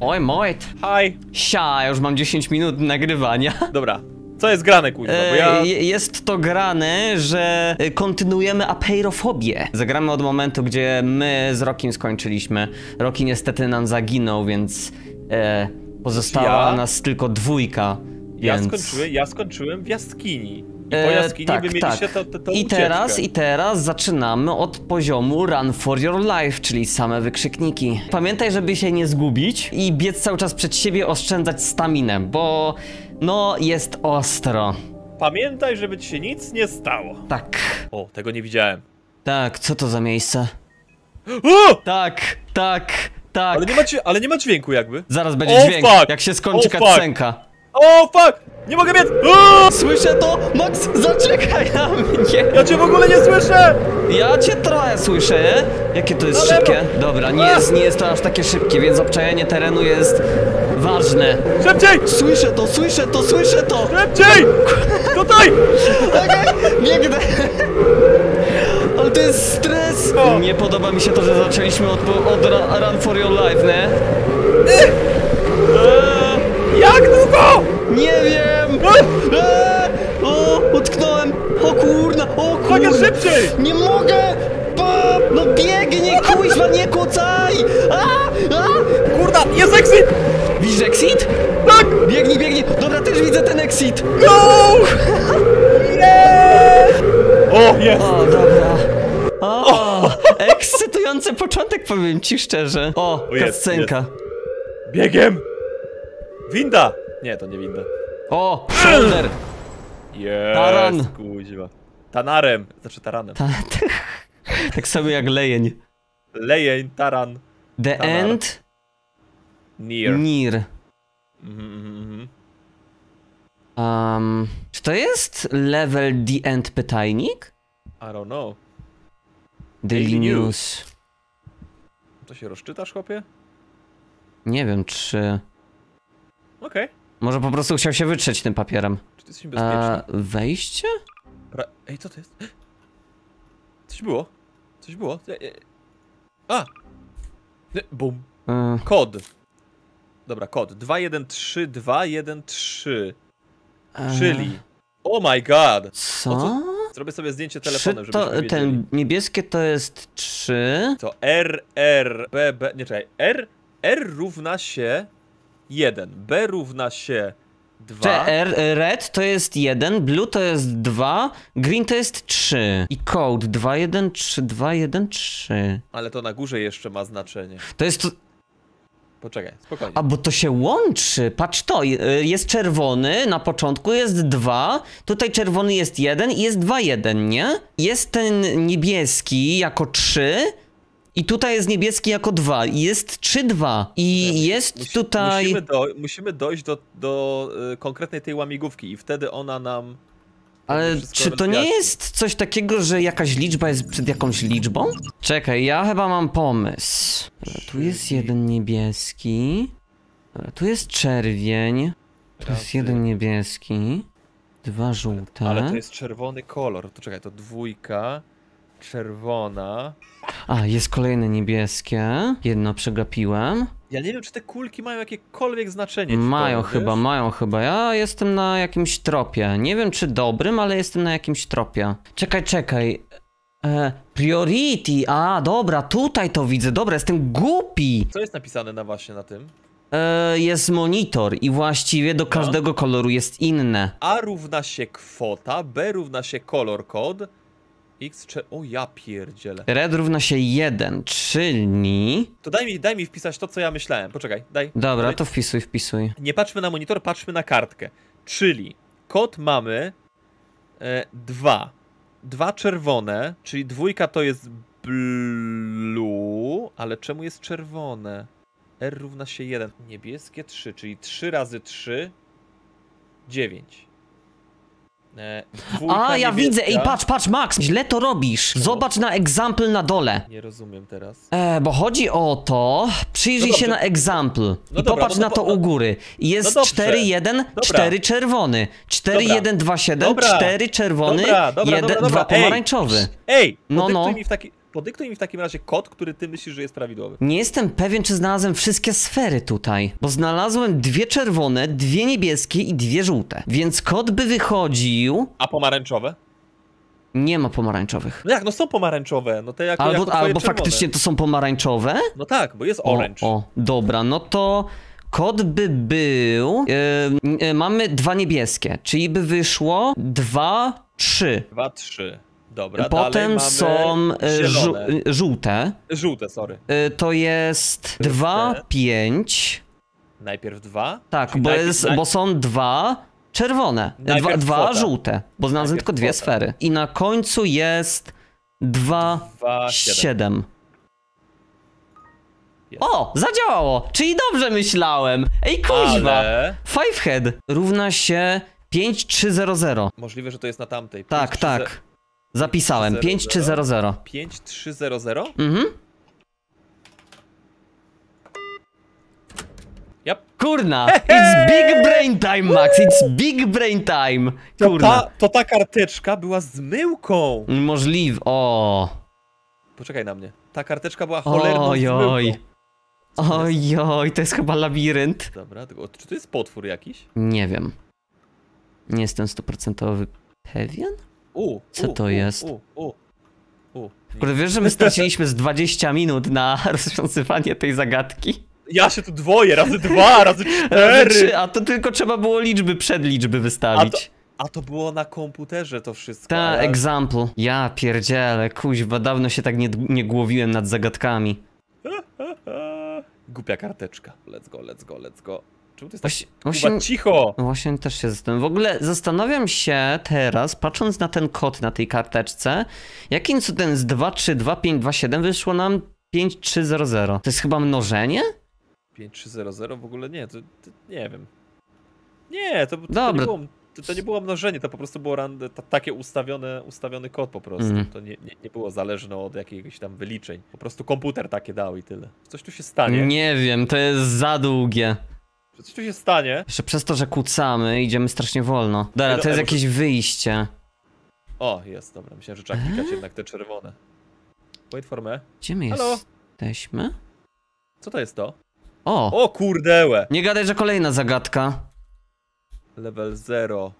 Oj, mojt. Hi. Sia, ja już mam 10 minut nagrywania. Dobra. Co jest grane, kuźwa? Bo ja... Je- Jest to grane, że e, kontynuujemy apeirofobię. Zagramy od momentu, gdzie my z Rokim skończyliśmy. Roki niestety nam zaginął, więc e, pozostała Ja? nas tylko dwójka. Ja więc... skończyłem, ja skończyłem w jaskini. I po E, tak, tak. to, to, to I ucieczkę. teraz, I teraz zaczynamy od poziomu Run for Your Life, czyli same wykrzykniki. Pamiętaj, żeby się nie zgubić i biec cały czas przed siebie, oszczędzać staminę, bo no jest ostro. Pamiętaj, żeby ci się nic nie stało. Tak. O, tego nie widziałem. Tak, co to za miejsce? O! Tak, tak, tak. Ale nie ma, ale nie ma dźwięku jakby. Zaraz będzie O, dźwięk, fuck! jak się skończy O, fuck! cutscenka. O, fuck! Nie mogę biec! O! Słyszę to! Max, zaczekaj na mnie! Ja cię w ogóle nie słyszę! Ja cię trochę słyszę, nie? Jakie to jest Na lewo. szybkie? Dobra, nie jest, nie jest to aż takie szybkie, więc obczajanie terenu jest ważne. Szybciej! Słyszę to, słyszę to, słyszę to! Szybciej! Tutaj! Okej, biegnę! Ale to jest stres! O. Nie podoba mi się to, że zaczęliśmy od, od Run for Your Life, nie? Powiem ci szczerze. O, O, jest, kascenka. Biegiem! Winda! Nie, to nie winda. O, shoulder. Jest, Taran. kuźwa. Tanarem, znaczy taranem. Ta, tak samo jak lejeń. Lejeń, taran, The Tanar. end, near. near. Mhm, mhm, mhm. Um, czy to jest level the end pytajnik? I don't know. Daily Daily News. News. To się rozczytasz, chłopie? Nie wiem, czy... Okej. Może po prostu chciał się wytrzeć tym papierem. Czy ty jesteś niebezpieczny? A, wejście? Ra Ej, co to jest? Coś było? Coś było? E, e. A! E, Bum. Kod. Dobra, kod. 213213. e, Czyli. Oh my god! Co? Zrobię sobie zdjęcie telefonem, to, żebyśmy wiedzieli. ten niebieskie to jest 3. To R, R, B, B, nie czekaj, R, R równa się 1, B równa się 2, R, red to jest 1, blue to jest 2, green to jest 3. I code 213213. ale to na górze jeszcze ma znaczenie. To jest to... Poczekaj, spokojnie. A bo to się łączy. Patrz to, y, jest czerwony, na początku jest 2, tutaj czerwony jest 1 i jest 2, 1, nie? Jest ten niebieski jako 3 i tutaj jest niebieski jako 2 i jest 3, 2 i jest Musi- tutaj... Musimy, do, musimy dojść do, do y, konkretnej tej łamigłówki i wtedy ona nam... Ale czy to nie jest coś takiego, że jakaś liczba jest przed jakąś liczbą? Czekaj, ja chyba mam pomysł. Dobra, tu jest jeden niebieski. Dobra, tu jest czerwień. Tu jest Razy. jeden niebieski. Dwa żółte. Ale to jest czerwony kolor. To czekaj, to dwójka, czerwona. A, jest kolejne niebieskie. Jedno przegapiłem. Ja nie wiem, czy te kulki mają jakiekolwiek znaczenie. Mają powiem, chyba, wiesz? mają chyba. Ja jestem na jakimś tropie. Nie wiem czy dobrym, ale jestem na jakimś tropie. Czekaj, czekaj. E, priority. A, dobra, tutaj to widzę. Dobra, jestem głupi. Co jest napisane na właśnie na tym? E, jest monitor i właściwie do każdego koloru jest inne. A równa się kwota, B równa się kolor kod, X cze... O ja pierdzielę. Red równa się 1, czyli... To daj mi, daj mi wpisać to, co ja myślałem. Poczekaj, daj. Dobra, Daj. to wpisuj, wpisuj. Nie patrzmy na monitor, patrzmy na kartkę. Czyli kod mamy e, dwa. Dwa czerwone, czyli dwójka to jest blue, ale czemu jest czerwone? R równa się 1. Niebieskie 3, czyli 3 razy 3, 9. E, A, ja widzę, ej, patrz, patrz, Max, źle to robisz. Zobacz na example na dole. Nie rozumiem teraz. E, bo chodzi o to, przyjrzyj No się na example No i dobra, popatrz no na to u góry. Jest No dobrze. 4, 1, 4 czerwony, 4, Dobra. 1, 2, 7, Dobra. 4 czerwony, Dobra, dobra, 1, dobra, 2 dobra. Ej, pomarańczowy. Ej, No, no. mi w taki... podyktuj mi w takim razie kod, który ty myślisz, że jest prawidłowy. Nie jestem pewien, czy znalazłem wszystkie sfery tutaj, bo znalazłem dwie czerwone, dwie niebieskie i dwie żółte. Więc kod by wychodził. A pomarańczowe? Nie ma pomarańczowych. No jak, no są pomarańczowe, no to jako, jako Albo, twoje albo czerwone. faktycznie to są pomarańczowe? No tak, bo jest O, orange. o, dobra, no to kod by był. e, e, mamy dwa niebieskie, czyli by wyszło dwa, trzy. Dwa, trzy. Dobra, Potem są zielone. e, żółte. Żółte, sorry. E, To jest dwa, pięć. Najpierw dwa. Tak, czyli bo, najpierw- jest, naj- bo są dwa czerwone. Dwa, dwa żółte, bo znalazłem tylko dwie kwota. sfery. I na końcu jest dwa, Dwa, siedem. siedem. Jest. O, zadziałało! Czyli dobrze myślałem. Ej, kuźwa! Ale Five head równa się 5300. możliwe, że to jest na tamtej. Tak, Pięć, tak. Zapisałem. 5300. 5300. 5300? Mhm. Yep. Kurna! It's big brain time, Max! It's big brain time! To Kurna. ta, to ta karteczka była zmyłką. Możliwe. O. Poczekaj na mnie. Ta karteczka była cholerną Oj, zmyłką. oj. Oj, oj, to jest chyba labirynt. Dobra, tylko, czy to jest potwór jakiś? Nie wiem. Nie jestem stuprocentowy pewien? U, Co to jest? U, u, u. Kurde, wiesz, że my straciliśmy z 20 minut na rozwiązywanie tej zagadki? Ja się tu dwoję, razy dwa, razy cztery. a to tylko trzeba było liczby przed liczby wystawić. A to było na komputerze to wszystko. Ta, a ja- example. Ja pierdzielę, kuźwa, dawno się tak nie, nie głowiłem nad zagadkami. Głupia karteczka. Let's go, let's go, let's go. Czemu to jest Właśnie, tak właśnie, Kuba, cicho? no właśnie też się zastanawiam. W ogóle zastanawiam się teraz, patrząc na ten kod na tej karteczce, jakim cudem z 2, 3, 2, 5, 2, 7 wyszło nam 5, 3, 0, 0. To jest chyba mnożenie? 5300 w ogóle nie, to, to nie wiem. Nie, to, to, to, nie było, to, to nie było mnożenie, to po prostu było ran, ta, takie ustawione, ustawiony kod po prostu. Mm. To nie, nie, nie było zależne od jakiegoś tam wyliczeń. Po prostu komputer takie dał i tyle. Coś tu się stanie. Nie wiem, to jest za długie. Coś tu się stanie. Jeszcze przez to, że kucamy, idziemy strasznie wolno. Dobra, no, to jest jakieś wyjście. O, jest, dobra. Myślałem, że trzeba klikać jednak te czerwone. Wait for me. Gdzie my Halo? jesteśmy? Co to jest to? O! O kurdełe! Nie gadaj, że kolejna zagadka. Level 0.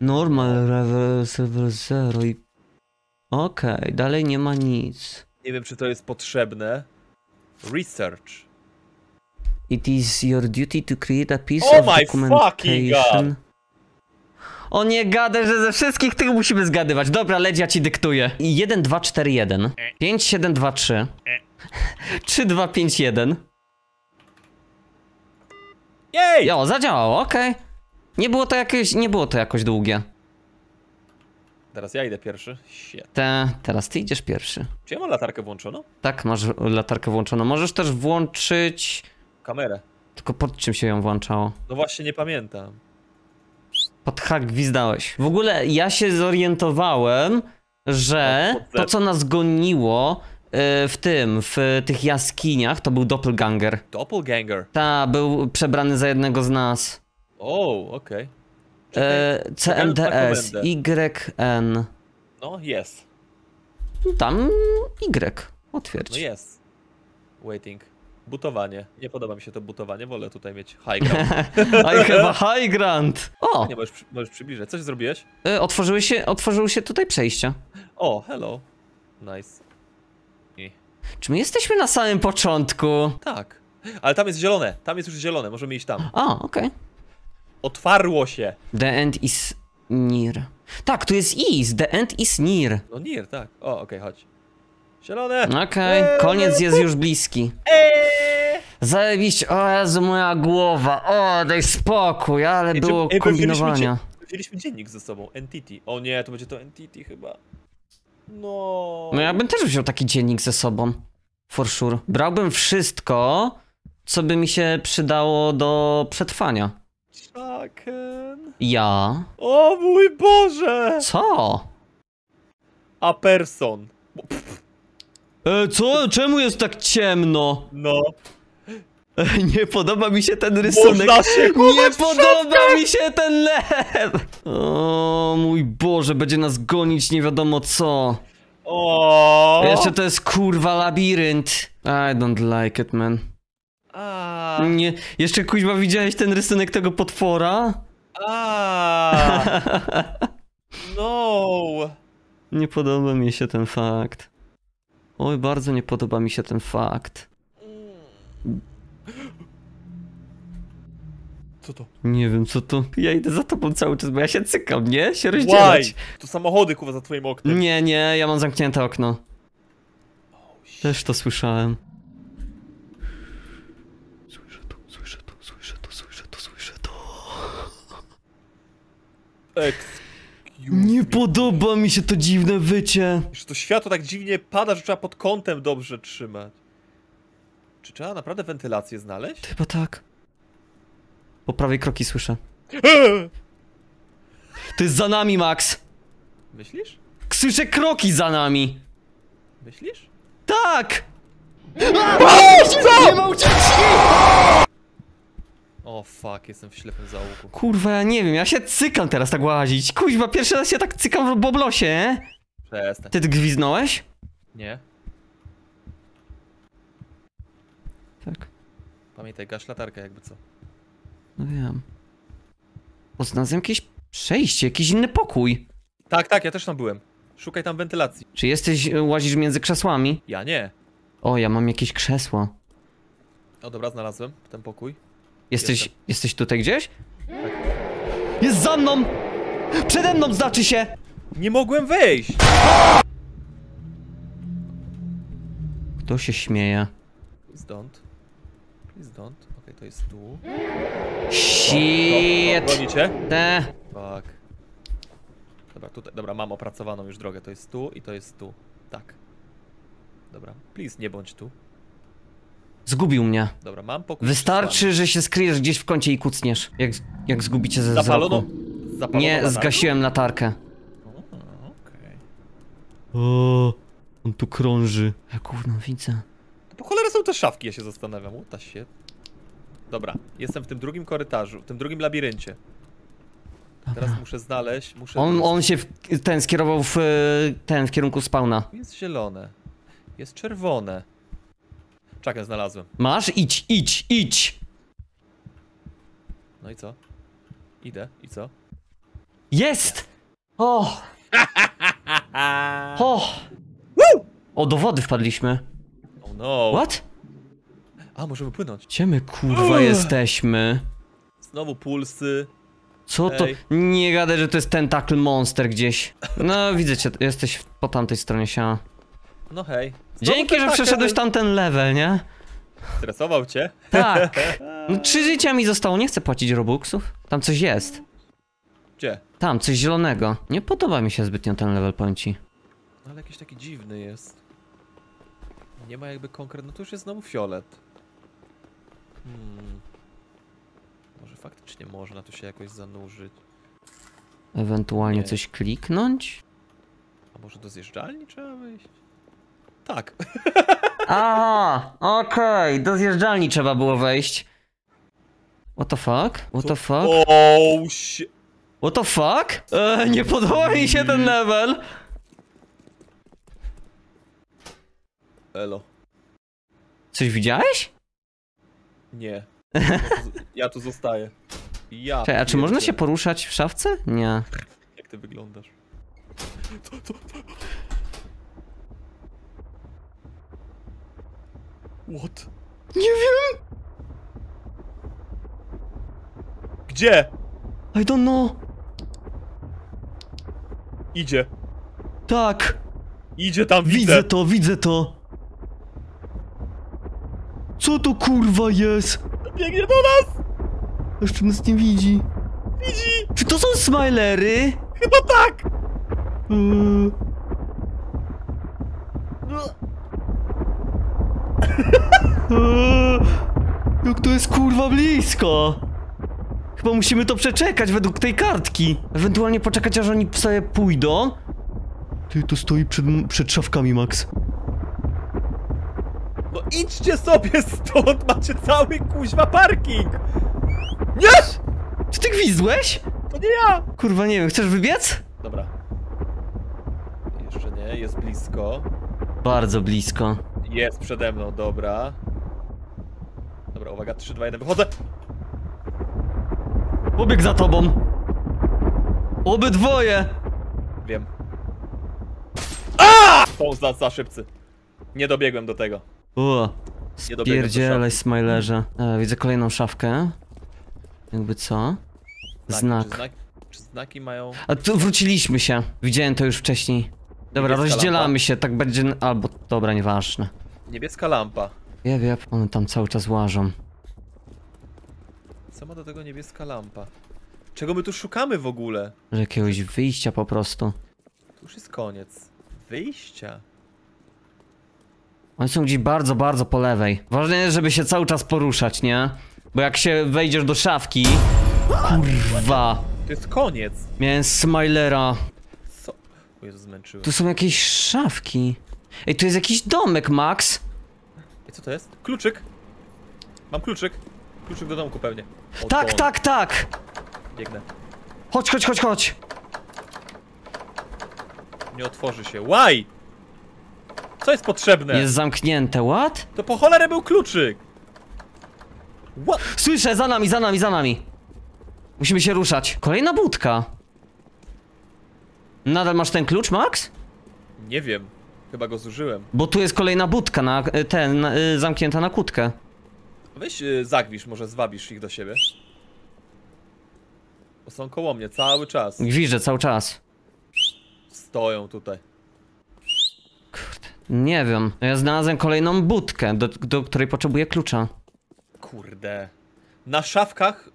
Normal level server 0 i... Okej, dalej nie ma nic. Nie wiem, czy to jest potrzebne. Research. It is your duty to create a piece Oh of my fucking documentation. God. O nie gadaj, że ze wszystkich tych musimy zgadywać. Dobra, leć, ja ci dyktuję. 1, 2, 4, 1. 5, 7, 2, 3. 3, 2, 5, 1. Jej! Jo, zadziałało, okej. Nie było to jakieś, nie było to jakoś długie. Teraz ja idę pierwszy. Shit. Te, teraz ty idziesz pierwszy. Czy ja mam latarkę włączoną? Tak, masz latarkę włączoną. Możesz też włączyć... Kamerę. Tylko pod czym się ją włączało? No właśnie nie pamiętam. Pod hak gwizdałeś. W ogóle ja się zorientowałem, że to co nas goniło y, w tym, w tych jaskiniach, to był doppelganger. Doppelganger. Ta, był przebrany za jednego z nas. O, okej. Czekaj. E, CMDS. YN. No, jest. Tam Y. Otwierdź. No jest. Waiting. Butowanie. Nie podoba mi się to butowanie, wolę tutaj mieć high ground. I have high grant. O, Nie, możesz, możesz przybliżyć. Coś zrobiłeś? y, otworzyły się, otworzyły się tutaj przejścia. O, hello. Nice. I. Czy my jesteśmy na samym początku? Tak. Ale tam jest zielone. Tam jest już zielone. Możemy iść tam. A, okej. Otwarło się. The end is near. Tak, tu jest is. The end is near. No nie, tak. O, okej, chodź. Zielone. Okej, Eee, koniec jest już bliski. Eee! Zajebiście, o Jezu, moja głowa, o daj spokój, ale było ej, wzięliśmy kombinowania. dzie- Wzięliśmy dziennik ze sobą. Entity. O nie, to będzie to Entity chyba. No. No ja bym też wziął taki dziennik ze sobą, for sure. Brałbym wszystko, co by mi się przydało do przetrwania. Chaken. Ja? O mój Boże! Co? A person. E, co? Czemu jest tak ciemno? No. Nie podoba mi się ten rysunek. Nie podoba mi się ten lew! O mój Boże, będzie nas gonić nie wiadomo co. O! Jeszcze to jest kurwa labirynt. I don't like it, man. A, Nie, jeszcze kuźwa widziałeś ten rysunek tego potwora? a, no. Nie podoba mi się ten fakt. Oj, bardzo nie podoba mi się ten fakt. Co to? Nie wiem co to. Ja idę za tobą cały czas, bo ja się cykam, nie? Się rozdzielać. Why? To samochody kuwa za twoim oknem. Nie, nie, ja mam zamknięte okno. Też to słyszałem. Słyszę to, słyszę to, słyszę to, słyszę to, słyszę to. Excuse Nie me. podoba mi się to dziwne wycie. Że to światło tak dziwnie pada, że trzeba pod kątem dobrze trzymać. Czy trzeba naprawdę wentylację znaleźć? Chyba tak. Po prawej kroki słyszę. To jest za nami, Max. Myślisz? Słyszę kroki za nami. Myślisz? Tak! Co? Nie ma ucieczki! O fuck, jestem w ślepym zaułku. Kurwa, ja nie wiem, ja się cykam teraz tak łazić. Kuźwa, pierwszy raz się tak cykam w boblosie, nie? Przestań. Ty gwiznąłeś? Nie? Tak. Pamiętaj, gaś latarkę jakby co. No wiem. O, znalazłem jakieś przejście, jakiś inny pokój. Tak, tak, ja też tam byłem. Szukaj tam wentylacji. Czy jesteś, łazisz między krzesłami? Ja nie. O, ja mam jakieś krzesło. O dobra, znalazłem ten pokój. Jesteś, Jestem. jesteś tutaj gdzieś? Jest za mną! Przede mną znaczy się! Nie mogłem wejść! Kto się śmieje? Don't. Please don't. Okej, to jest tu. Shit! Goni cię? Te. Tak. Dobra, tutaj, dobra, mam opracowaną już drogę. To jest tu i to jest tu. Tak. Dobra, please nie bądź tu. Zgubił mnie. Dobra, mam pokój. Wystarczy, że się skryjesz gdzieś w kącie i kucniesz. Jak, jak zgubicie ze Zapaloną. wzroku. Zapaloną Nie, latarką? zgasiłem latarkę. O, Okej. O, on tu krąży. Ja gówno widzę. Po cholerę są te szafki, ja się zastanawiam. Uta się. Dobra, jestem w tym drugim korytarzu, w tym drugim labiryncie. Teraz muszę znaleźć, muszę... On, on się w, ten skierował w e, ten w kierunku spawna. Jest zielone. Jest czerwone. Czekaj, znalazłem. Masz? Idź, idź, idź! No i co? Idę. I co? Jest! O! O! O, do wody wpadliśmy. No. What? A, możemy płynąć. Gdzie my kurwa jesteśmy? Znowu pulsy. Co to? Ej. Nie gadaj, że to jest tentacle monster gdzieś. No, widzę cię, jesteś po tamtej stronie siała. No hej. Znowu Dzięki, że przeszedłeś tamten level, nie? Stresował cię? Tak. No, trzy życia mi zostało, nie chcę płacić robuxów. Tam coś jest. Gdzie? Tam, coś zielonego. Nie podoba mi się zbytnio ten level, powiem ci. No ale jakiś taki dziwny jest. Nie ma jakby konkret... No to już jest znowu fiolet. Hmm. Może faktycznie można tu się jakoś zanurzyć. Ewentualnie Nie. coś kliknąć? A może do zjeżdżalni trzeba wyjść? Tak. Aha, okej, do zjeżdżalni trzeba było wejść. What the fuck? What the fuck? Oh shit. What the fuck? Eee, nie podoba mi się ten level. Elo. Coś widziałeś? Nie. Ja tu, ja tu zostaję. Ja. Czekaj, a czy można się poruszać w szafce? Nie. Jak ty wyglądasz? Co, co, co? What? Nie wiem! Gdzie? I don't know. Idzie. Tak, Idzie tam, widzę widzę. to, widzę to. Co to kurwa jest? Biegnie do nas! Jeszcze nas nie widzi. Widzi! Czy to są smilery? Chyba tak! Eee, eee, jak to jest kurwa blisko? Chyba musimy to przeczekać według tej kartki. Ewentualnie poczekać aż oni sobie pójdą. Ty, to stoi przed, przed szafkami, Max. No idźcie sobie stąd, macie cały kuźwa parking! Nie! Czy ty gwizdłeś? To nie ja! Kurwa, nie wiem, chcesz wybiec? Dobra. Jeszcze nie. Nie, jest blisko. Bardzo blisko. Jest przede mną, dobra. Dobra, uwaga, 3, 2, 1, wychodzę! Pobieg za tobą. Obydwoje. Wiem. A! Są za, za szybcy. Nie dobiegłem do tego. Do spierdzielaj smilerze. E, widzę kolejną szafkę. Jakby co? Znaki, Znak. Czy, znaki, czy znaki mają... A tu wróciliśmy się. Widziałem to już wcześniej. Dobra, Niebieska rozdzielamy lampa. się, tak będzie... Albo, dobra, nieważne. Niebieska lampa. Jeb, jeb, one tam cały czas łażą. Co ma do tego niebieska lampa? Czego my tu szukamy w ogóle? Jakiegoś wyjścia po prostu. Tu już jest koniec. Wyjścia. One są gdzieś bardzo, bardzo po lewej. Ważne jest, żeby się cały czas poruszać, nie? Bo jak się wejdziesz do szafki... Kurwa. To jest koniec. Miałem smilera. Co? O Jezu, zmęczyłem. Tu są jakieś szafki. Ej, tu jest jakiś domek, Max. I co to jest? Kluczyk. Mam kluczyk. Kluczyk do domku pewnie. O, Tak, tak, tak. Biegnę. Chodź, chodź, chodź, chodź. Nie otworzy się. Why? Co jest potrzebne? Jest zamknięte, what? To po cholerę był kluczyk. What? Słyszę, za nami, za nami, za nami. Musimy się ruszać. Kolejna budka. Nadal masz ten klucz, Max? Nie wiem. Chyba go zużyłem. Bo tu jest kolejna budka, na, ten, na, y, zamknięta na kłódkę. Weź y, zagwisz, może zwabisz ich do siebie. Bo są koło mnie cały czas. Gwiżdżę cały czas. Stoją tutaj. Nie wiem. Ja znalazłem kolejną budkę, do, do której potrzebuję klucza. Kurde. Na szafkach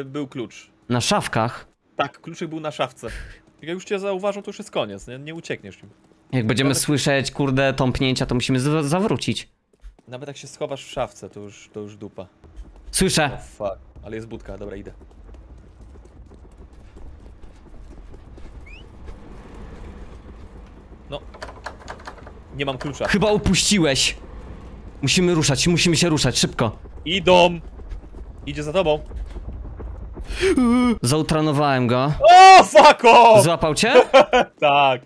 y, był klucz. Na szafkach. Tak, kluczyk był na szafce. Jak już cię zauważą, to już jest koniec, nie, nie uciekniesz im. Jak będziemy Nawet- słyszeć, kurde, tąpnięcia, to musimy z- zawrócić. Nawet jak się schowasz w szafce, to już, to już dupa. Słyszę. fuck. Ale jest budka, dobra, idę. No. Nie mam klucza. Chyba upuściłeś. Musimy ruszać, musimy się ruszać, szybko. Idą! Idzie za tobą. Zautranowałem go. O, fuck off! Złapał cię? Tak.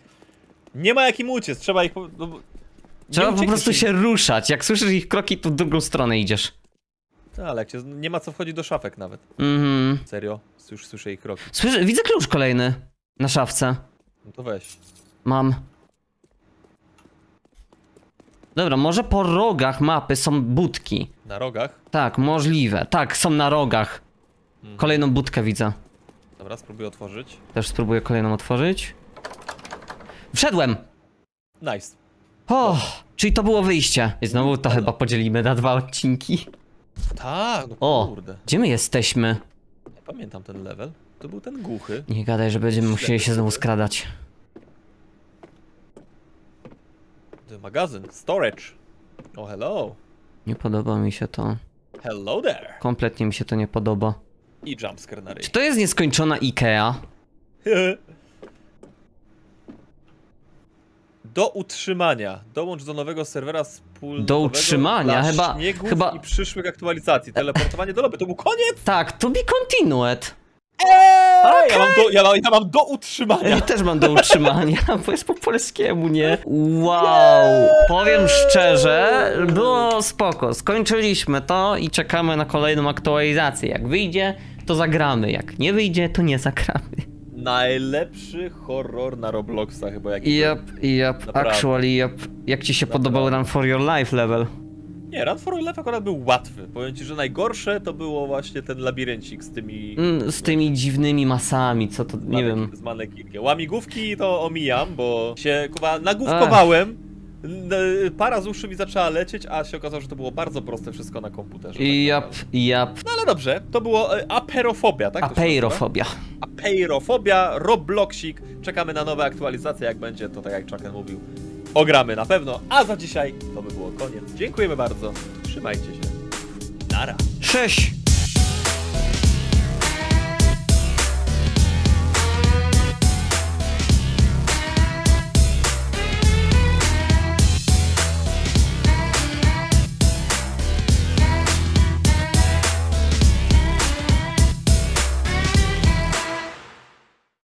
Nie ma jak im uciec, trzeba ich po... No, Trzeba po prostu im. się ruszać. Jak słyszysz ich kroki, to w drugą stronę idziesz. No, ale jak cię... nie ma co wchodzić do szafek nawet. Mhm. Serio? Już słyszę ich kroki. Słyszę, widzę klucz kolejny. Na szafce. No to weź. Mam. Dobra, może po rogach mapy są budki. Na rogach. Tak, możliwe. Tak, są na rogach. Mhm. Kolejną budkę widzę. Dobra, spróbuję otworzyć. Też spróbuję kolejną otworzyć. Wszedłem! Nice. O, czyli to było wyjście. I znowu to chyba podzielimy na dwa odcinki. Tak, no O, kurde. gdzie my jesteśmy? Nie pamiętam ten level. To był ten głuchy. Nie gadaj, że będziemy musieli się znowu skradać. Magazyn. Storage. Oh, hello. Nie podoba mi się to. Hello there. Kompletnie mi się to nie podoba. I jumpscare na ryj. Czy to jest nieskończona Ikea? Do utrzymania. Dołącz do nowego serwera wspólnotowego Do utrzymania? Chyba- chyba- i przyszłych aktualizacji. Teleportowanie do lobby. To był koniec! Tak, to be continued. Eee, ja, mam do, ja, mam, ja mam do utrzymania. Ja też mam do utrzymania, bo jest po polskiemu, nie? Wow! Powiem szczerze, było spoko. Skończyliśmy to i czekamy na kolejną aktualizację. Jak wyjdzie, to zagramy. Jak nie wyjdzie, to nie zagramy. Najlepszy horror na Robloxa chyba jaki Yep, yep, Naprawdę. actually, yep. Jak ci się Naprawdę. podobał Run for Your Life level? Nie, Run for Life akurat był łatwy. Powiem ci, że najgorsze to było właśnie ten labiryncik z tymi... Mm, z tymi dziwnymi masami, co to, nie wiem. Z manekinkiem. Łamigłówki to omijam, bo się kuba nagłówkowałem. Para z uszy mi zaczęła lecieć, a się okazało, że to było bardzo proste wszystko na komputerze. tak Yep, naprawdę. yep. No ale dobrze, to było e, aperofobia, tak? Apeirofobia. Apeirofobia, Robloxik. Czekamy na nowe aktualizacje, jak będzie, to tak jak Chucken mówił. Ogramy na pewno, a za dzisiaj to by było koniec. Dziękujemy bardzo, trzymajcie się. Nara. Cześć!